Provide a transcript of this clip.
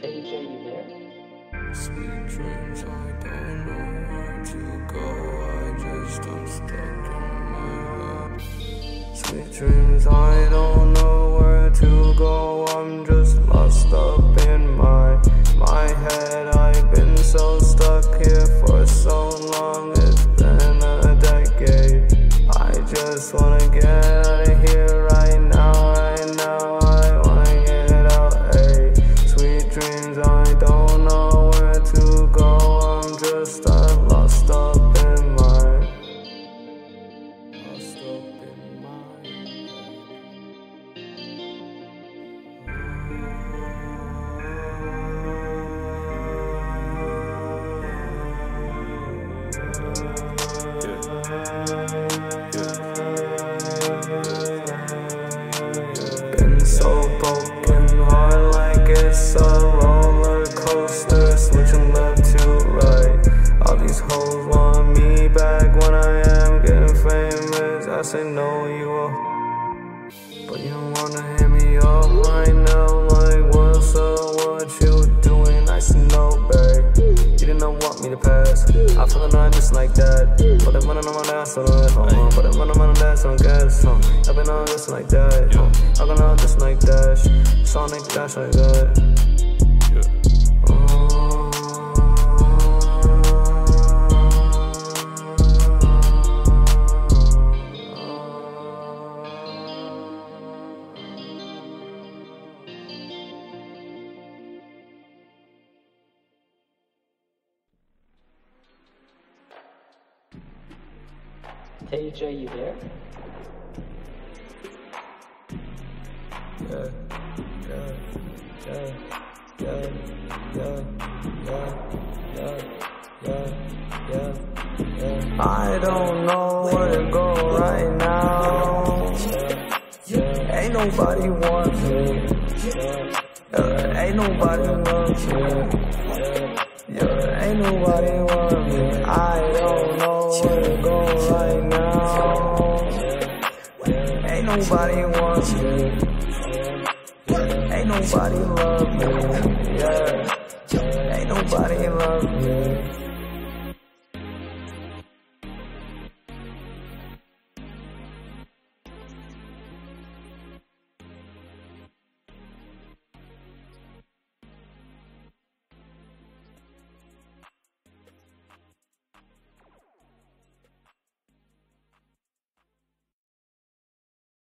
Sweet dreams, I don't know where to go. I just am stuck in my head. Sweet dreams, I don't know where to go. I'm just lost up in my my head. I've been so stuck here for so long. It's been a decade. I just wanna get so broken heart like it's a roller coaster, switching left to right. All these hoes want me back when I am getting famous. I say no, you will. But you don't wanna hit me up right now, like what's up, what you doing? I say no, babe. Not want me to pass. I feel like just like that. But I'm running on my ass on it, uh, But I'm running on my ass on gas, huh? I've been on just like that, huh? I'm gonna just like that. Sonic dash like that. TJ, you there? Yeah, yeah, yeah, yeah, yeah, yeah, yeah, yeah, yeah, yeah. I don't know where to go right now. Ain't nobody wants me. Yeah, ain't nobody love me. Ain't nobody want me. I don't know where to go right now. Ain't nobody want me. Ain't nobody love me. Yeah. Ain't nobody love